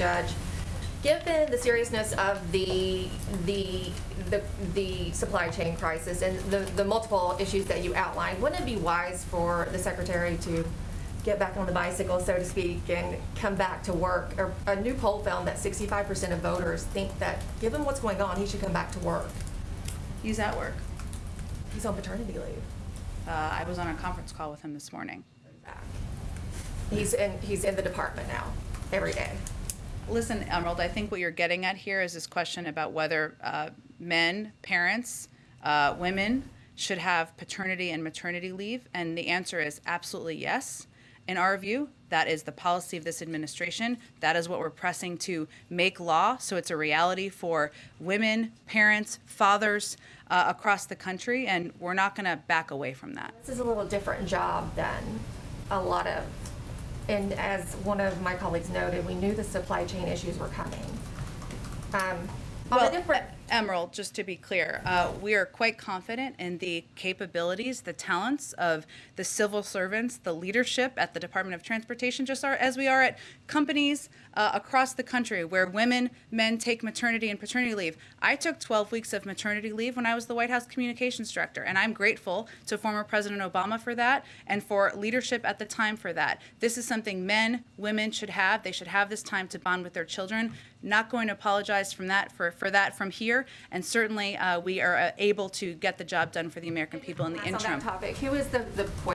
Judge. Given the seriousness of the, the, the, the supply chain crisis and the, the multiple issues that you outlined, wouldn't it be wise for the secretary to get back on the bicycle, so to speak, and come back to work? A- A new poll found that sixty-five percent of voters think that, given what's going on, he should come back to work. He's at work. He's on paternity leave. Uh, I was on a conference call with him this morning. He's in, he's in the department now, every day. Listen, Emerald, I think what you're getting at here is this question about whether uh, men, parents, uh, women should have paternity and maternity leave, and the answer is absolutely yes. In our view, that is the policy of this administration. That is what we're pressing to make law, so it's a reality for women, parents, fathers uh, across the country, and we're not going to back away from that. This is a little different job than a lot of, and as one of my colleagues noted, we knew the supply chain issues were coming. Um, On a Well, different, Emerald, just to be clear, uh, we are quite confident in the capabilities, the talents of the civil servants, the leadership at the Department of Transportation, just are, as we are at companies uh, across the country where women, men take maternity and paternity leave. I took 12 weeks of maternity leave when I was the White House Communications Director, and I'm grateful to former President Obama for that and for leadership at the time for that. This is something men, women should have. They should have this time to bond with their children. Not going to apologize from that for, for that from here, and certainly uh, we are uh, able to get the job done for the American people in the on that interim. topic, who is the, the